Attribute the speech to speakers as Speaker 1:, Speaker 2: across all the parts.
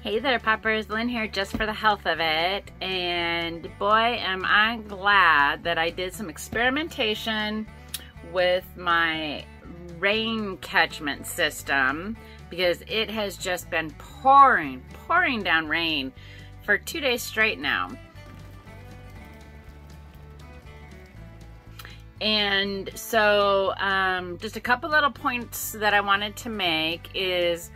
Speaker 1: Hey there poppers, Lynn here just for the health of it and boy am I glad that I did some experimentation with my rain catchment system because it has just been pouring, pouring down rain for two days straight now. And so um, just a couple little points that I wanted to make is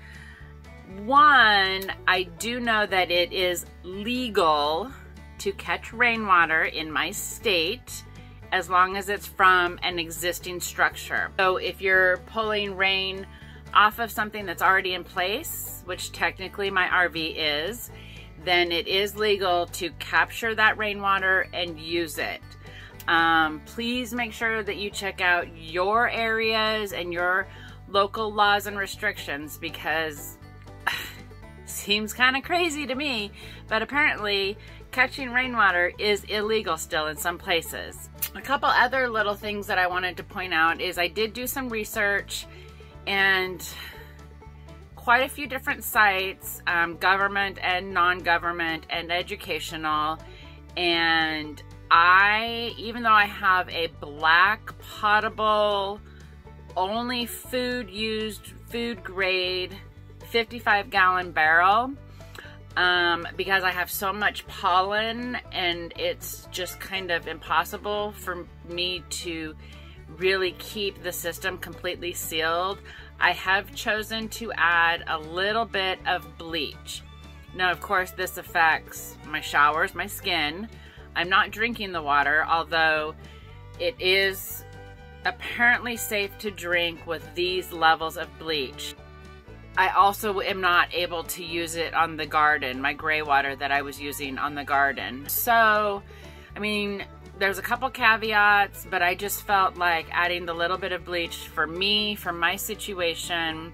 Speaker 1: one, I do know that it is legal to catch rainwater in my state as long as it's from an existing structure. So if you're pulling rain off of something that's already in place, which technically my RV is, then it is legal to capture that rainwater and use it. Um, please make sure that you check out your areas and your local laws and restrictions because seems kind of crazy to me, but apparently catching rainwater is illegal still in some places. A couple other little things that I wanted to point out is I did do some research and quite a few different sites, um, government and non-government and educational, and I, even though I have a black potable, only food used, food grade 55 gallon barrel um, because I have so much pollen and it's just kind of impossible for me to really keep the system completely sealed. I have chosen to add a little bit of bleach. Now, of course, this affects my showers, my skin. I'm not drinking the water, although it is apparently safe to drink with these levels of bleach. I also am not able to use it on the garden, my gray water that I was using on the garden. So, I mean, there's a couple caveats, but I just felt like adding the little bit of bleach for me, for my situation,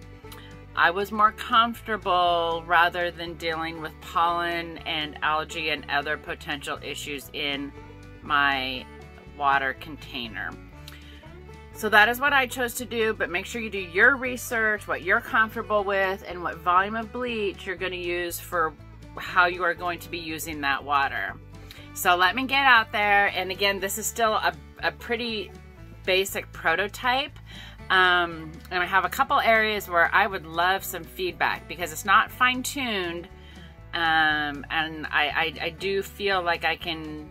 Speaker 1: I was more comfortable rather than dealing with pollen and algae and other potential issues in my water container. So that is what I chose to do, but make sure you do your research, what you're comfortable with, and what volume of bleach you're gonna use for how you are going to be using that water. So let me get out there, and again, this is still a, a pretty basic prototype. Um, and I have a couple areas where I would love some feedback because it's not fine-tuned, um, and I, I, I do feel like I can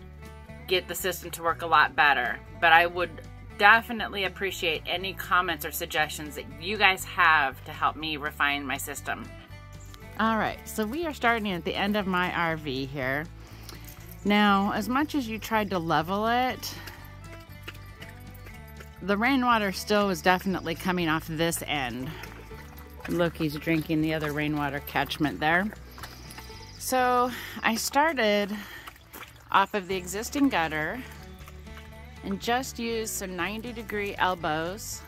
Speaker 1: get the system to work a lot better. But I would definitely appreciate any comments or suggestions that you guys have to help me refine my system. All right, so we are starting at the end of my RV here. Now, as much as you tried to level it, the rainwater still was definitely coming off this end. Look, he's drinking the other rainwater catchment there. So I started off of the existing gutter and just use some 90 degree elbows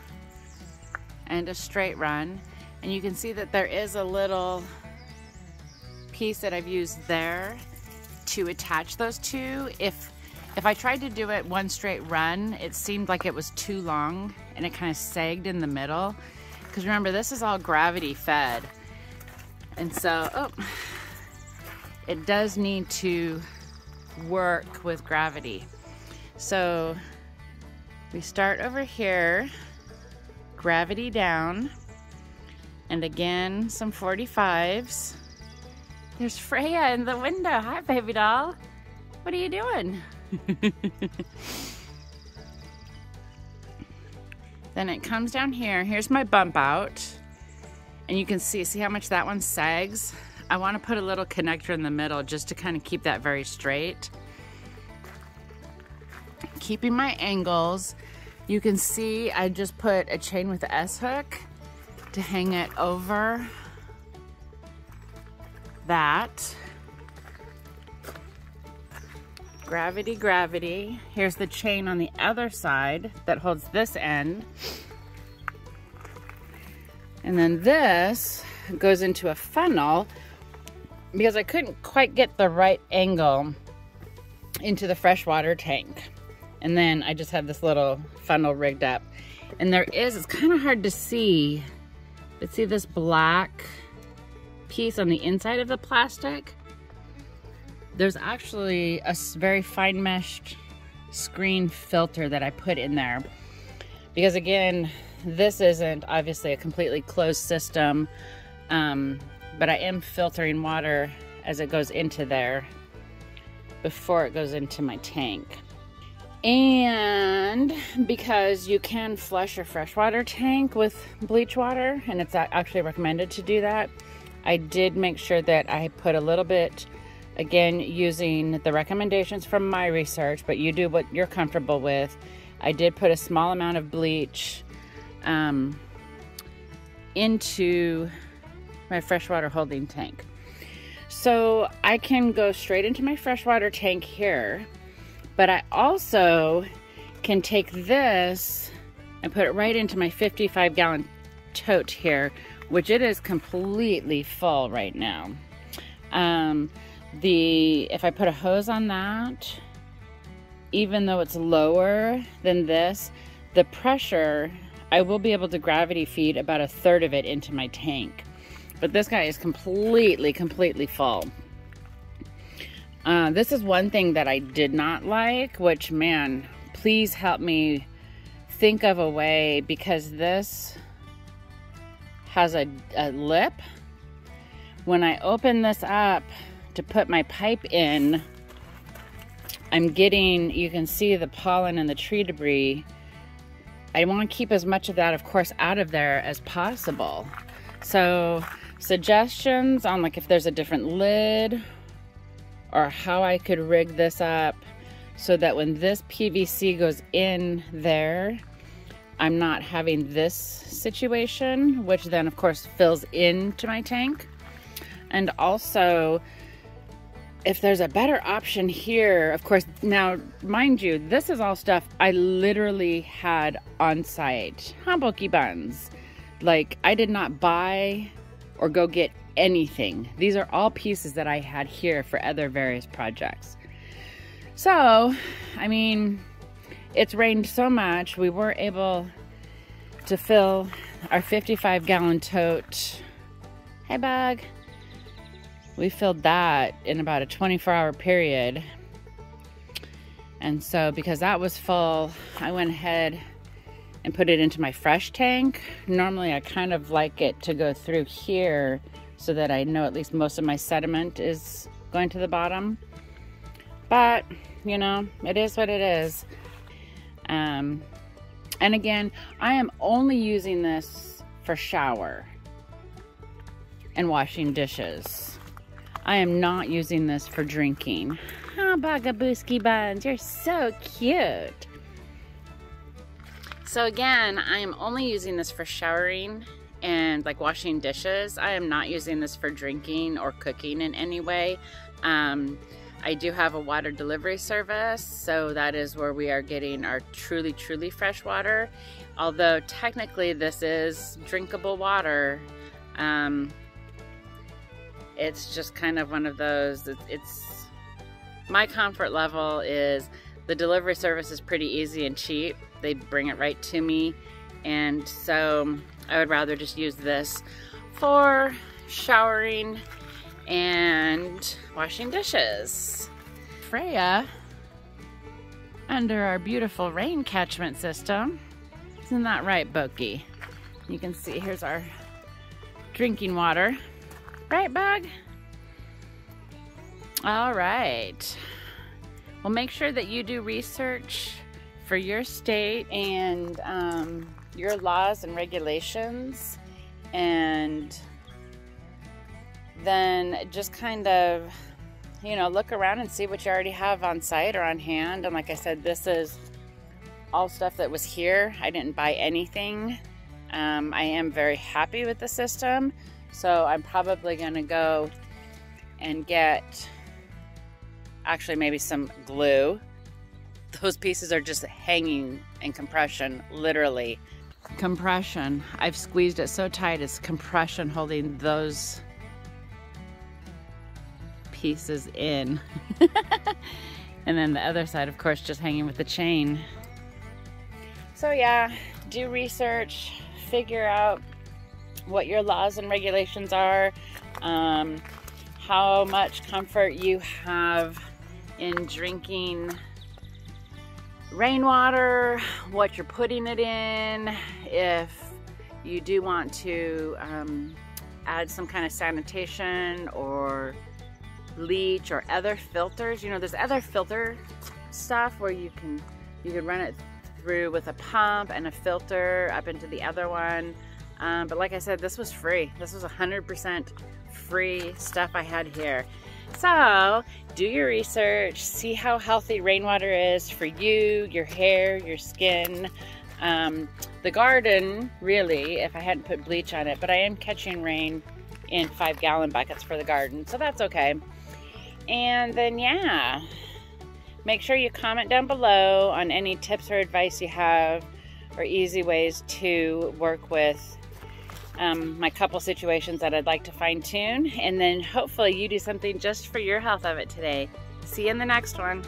Speaker 1: and a straight run. And you can see that there is a little piece that I've used there to attach those two. If if I tried to do it one straight run, it seemed like it was too long and it kind of sagged in the middle. Because remember, this is all gravity fed. And so, oh, it does need to work with gravity. So we start over here, gravity down, and again, some 45s. There's Freya in the window. Hi, baby doll. What are you doing? then it comes down here. Here's my bump out. And you can see, see how much that one sags? I want to put a little connector in the middle just to kind of keep that very straight keeping my angles. You can see I just put a chain with the S-hook to hang it over that. Gravity, gravity. Here's the chain on the other side that holds this end. And then this goes into a funnel because I couldn't quite get the right angle into the freshwater tank. And then I just have this little funnel rigged up. And there is, it's kind of hard to see, but see this black piece on the inside of the plastic, there's actually a very fine meshed screen filter that I put in there. Because again, this isn't obviously a completely closed system, um, but I am filtering water as it goes into there before it goes into my tank. And because you can flush your freshwater tank with bleach water, and it's actually recommended to do that, I did make sure that I put a little bit, again, using the recommendations from my research, but you do what you're comfortable with. I did put a small amount of bleach um, into my freshwater holding tank. So I can go straight into my freshwater tank here but I also can take this and put it right into my 55 gallon tote here, which it is completely full right now. Um, the If I put a hose on that, even though it's lower than this, the pressure, I will be able to gravity feed about a third of it into my tank. But this guy is completely, completely full. Uh, this is one thing that I did not like, which, man, please help me think of a way because this has a, a lip. When I open this up to put my pipe in, I'm getting, you can see the pollen and the tree debris. I want to keep as much of that, of course, out of there as possible. So suggestions on like if there's a different lid or how I could rig this up so that when this PVC goes in there, I'm not having this situation, which then of course fills into my tank. And also, if there's a better option here, of course, now mind you, this is all stuff I literally had on site. Hamboki buns. Like I did not buy or go get anything. These are all pieces that I had here for other various projects. So, I mean, it's rained so much, we were able to fill our 55 gallon tote. Hey, bug. We filled that in about a 24 hour period. And so, because that was full, I went ahead and put it into my fresh tank. Normally, I kind of like it to go through here so that I know at least most of my sediment is going to the bottom. But, you know, it is what it is. Um, and again, I am only using this for shower and washing dishes. I am not using this for drinking. Oh, Bugabooski Buns, you're so cute. So again, I am only using this for showering and like washing dishes. I am not using this for drinking or cooking in any way. Um, I do have a water delivery service, so that is where we are getting our truly, truly fresh water. Although technically this is drinkable water, um, it's just kind of one of those, it's, it's, my comfort level is the delivery service is pretty easy and cheap. They bring it right to me. And so I would rather just use this for showering and washing dishes. Freya, under our beautiful rain catchment system. Isn't that right, Boki? You can see here's our drinking water. Right, Bug? All right. Well, make sure that you do research for your state and um, your laws and regulations and then just kind of you know look around and see what you already have on site or on hand. And like i said this is all stuff that was here. I didn't buy anything. Um, i am very happy with the system. So i'm probably going to go and get actually maybe some glue. Those pieces are just hanging in compression literally compression. I've squeezed it so tight, it's compression holding those pieces in. and then the other side, of course, just hanging with the chain. So yeah, do research, figure out what your laws and regulations are. um, how much comfort you have in drinking rainwater, what you're putting it in, if you do want to um, add some kind of sanitation or bleach or other filters. You know, there's other filter stuff where you can you can run it through with a pump and a filter up into the other one. Um, but like I said, this was free. This was 100% free stuff I had here. So do your research, see how healthy rainwater is for you, your hair, your skin. Um, the garden, really, if I hadn't put bleach on it, but I am catching rain in five gallon buckets for the garden, so that's okay. And then, yeah, make sure you comment down below on any tips or advice you have or easy ways to work with um, my couple situations that I'd like to fine tune. And then hopefully you do something just for your health of it today. See you in the next one.